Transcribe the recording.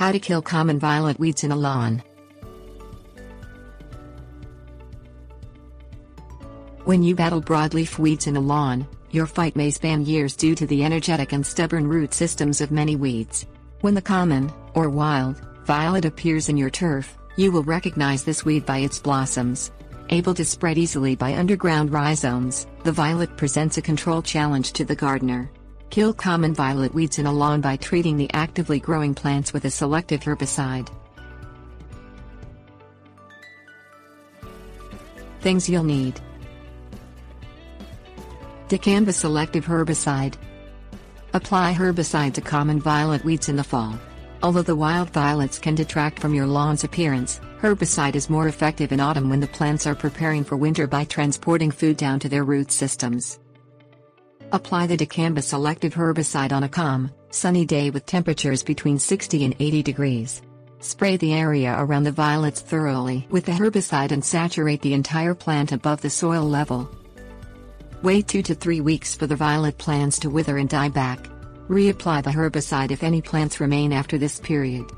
How to kill common violet weeds in a lawn. When you battle broadleaf weeds in a lawn, your fight may span years due to the energetic and stubborn root systems of many weeds. When the common, or wild, violet appears in your turf, you will recognize this weed by its blossoms. Able to spread easily by underground rhizomes, the violet presents a control challenge to the gardener. Kill common violet weeds in a lawn by treating the actively growing plants with a selective herbicide. Things you'll need Dicamba selective herbicide. Apply herbicide to common violet weeds in the fall. Although the wild violets can detract from your lawn's appearance, herbicide is more effective in autumn when the plants are preparing for winter by transporting food down to their root systems. Apply the dicamba selective herbicide on a calm, sunny day with temperatures between 60 and 80 degrees. Spray the area around the violets thoroughly with the herbicide and saturate the entire plant above the soil level. Wait 2 to 3 weeks for the violet plants to wither and die back. Reapply the herbicide if any plants remain after this period.